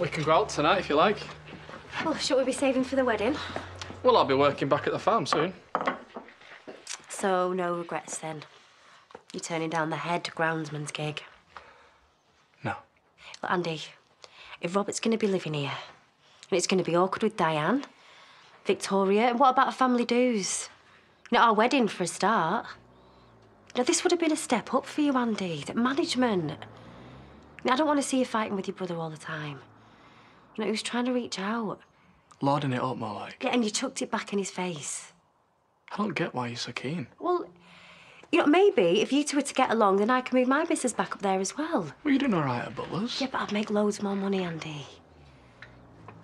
We can go out tonight if you like. Oh, well, should we be saving for the wedding? Well, I'll be working back at the farm soon. So, no regrets then. You're turning down the head groundsman's gig. No. Well, Andy, if Robert's going to be living here, and it's going to be awkward with Diane, Victoria, and what about our family dues? You know, our wedding for a start. Now, this would have been a step up for you, Andy. The management. Know, I don't want to see you fighting with your brother all the time. You know, he was trying to reach out. Lording it up more like. Yeah, and you chucked it back in his face. I don't get why you're so keen. Well, you know, maybe if you two were to get along, then I can move my business back up there as well. Well, you're doing all right at Butler's. Yeah, but I'd make loads more money, Andy.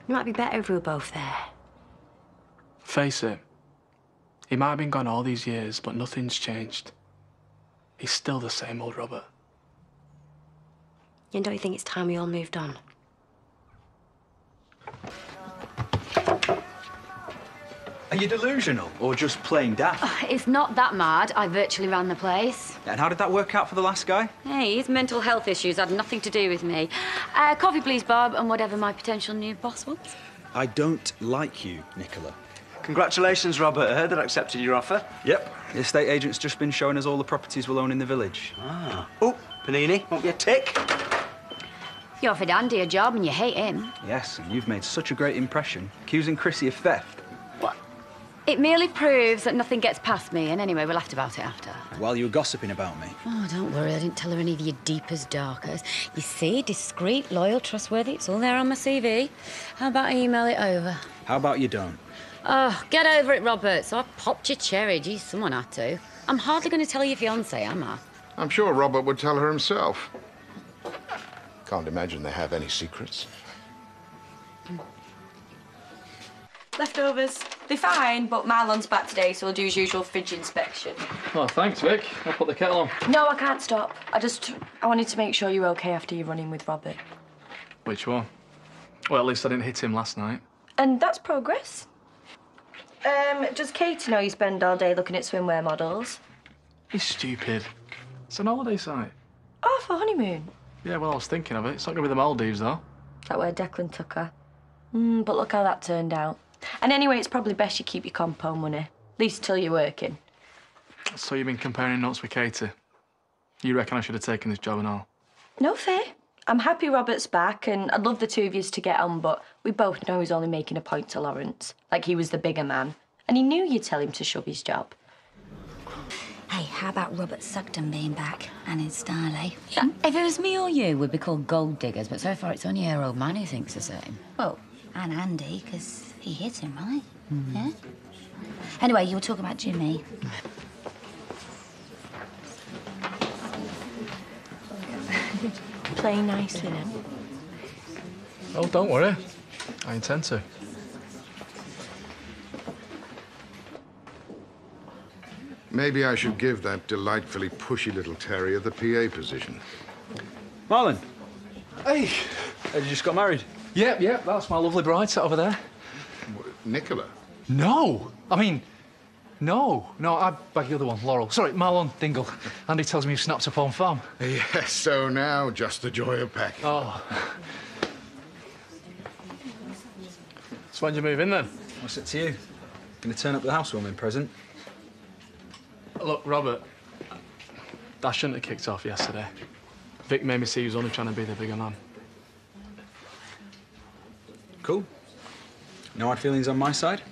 It might be better if we were both there. Face it. He might have been gone all these years, but nothing's changed. He's still the same old Robert. And don't you think it's time we all moved on? Are you delusional or just plain daft? It's not that mad. I virtually ran the place. And how did that work out for the last guy? Hey, his mental health issues had nothing to do with me. Uh, coffee, please, Bob, and whatever my potential new boss wants. I don't like you, Nicola. Congratulations, Robert. I heard that accepted your offer. Yep. The estate agent's just been showing us all the properties we'll own in the village. Ah. Oh, Panini, won't be a tick. You offered Andy a job and you hate him. Yes, and you've made such a great impression, accusing Chrissie of theft. What? It merely proves that nothing gets past me, and anyway, we laughed about it after. While you were gossiping about me. Oh, don't worry, I didn't tell her any of your deepest, darkest. You see, discreet, loyal, trustworthy, it's all there on my CV. How about I email it over? How about you don't? Oh, get over it, Robert. So I popped your cherry. Geez, someone had to. I'm hardly going to tell your fiance, am I? I'm sure Robert would tell her himself. Can't imagine they have any secrets. Leftovers. They're fine, but Marlon's back today, so we'll do his usual fridge inspection. Oh, thanks, Vic. I'll put the kettle on. No, I can't stop. I just... I wanted to make sure you're okay after your run-in with Robert. Which one? Well, at least I didn't hit him last night. And that's progress. Um, does Katie know you spend all day looking at swimwear models? He's stupid. It's an holiday site. Oh, for honeymoon. Yeah, well, I was thinking of it. It's not going to be the Maldives, though. That where Declan took her. Mm, but look how that turned out. And anyway, it's probably best you keep your compo money. At least till you're working. So you've been comparing notes with Katie. You reckon I should have taken this job and all? No fair. I'm happy Robert's back, and I'd love the two of yous to get on, but we both know he's only making a point to Lawrence. Like he was the bigger man. And he knew you'd tell him to shove his job. Hey, how about Robert Sugden being back and in style, eh? Yeah. If it was me or you, we'd be called gold diggers, but so far it's only our old man who thinks the same. Well, and Andy, because he hit him, right? Yeah? Anyway, you were talking about Jimmy. Play nicely then. Oh, don't worry. I intend to. Maybe I should give that delightfully pushy little terrier the PA position. Marlon, Hey! have you just got married? Yep, yep, that's my lovely bride sat over there. Nicola? No! I mean, no. No, I beg the other one, Laurel. Sorry, Marlon Dingle. Andy tells me you snapped up on farm. Yes, so now, just the joy of packing. Oh. So when you move in then? What's it to you? Gonna turn up the housewarming present? Look, Robert, that shouldn't have kicked off yesterday. Vic made me see he was only trying to be the bigger man. Cool. No hard feelings on my side?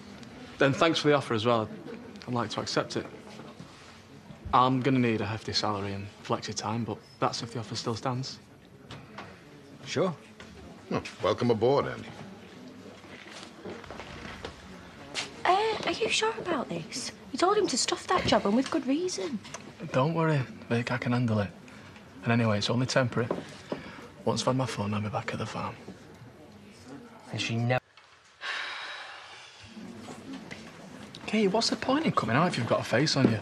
Then thanks for the offer as well. I'd like to accept it. I'm gonna need a hefty salary and flexi time, but that's if the offer still stands. Sure. Oh, welcome aboard, Andy. Uh, are you sure about this? You told him to stuff that job, and with good reason. Don't worry, Vic, I can handle it. And anyway, it's only temporary. Once I've had my fun, I'll be back at the farm. And she never. Katie, what's the point in coming out if you've got a face on you?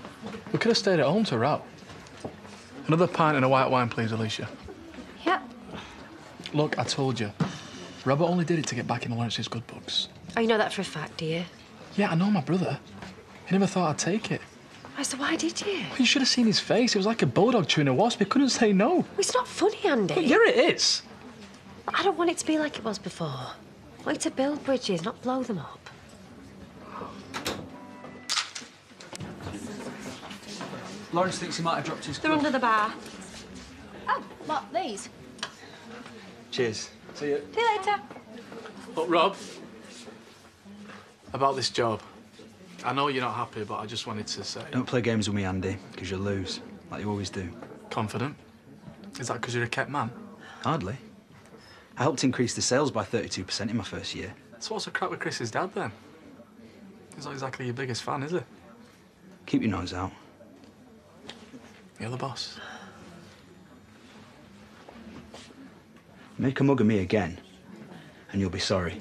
We could have stayed at home to row. Another pint and a white wine, please, Alicia. Yeah. Look, I told you. Robert only did it to get back in Lawrence's good books. Oh, you know that for a fact, do you? Yeah, I know my brother. He never thought I'd take it. Oh, so why did you? You should have seen his face. It was like a bulldog chewing a wasp. He couldn't say no. It's not funny, Andy. But yeah, it is. I don't want it to be like it was before. I want you to build bridges, not blow them up. Lawrence thinks he might have dropped his They're club. under the bar. Oh, what, these? Cheers. See you. See you later. But Rob, about this job. I know you're not happy, but I just wanted to say. Don't play games with me, Andy, because you'll lose, like you always do. Confident? Is that because you're a kept man? Hardly. I helped increase the sales by 32% in my first year. So what's the crap with Chris's dad then? He's not exactly your biggest fan, is he? Keep your nose out. You're the boss. Make a mug of me again, and you'll be sorry.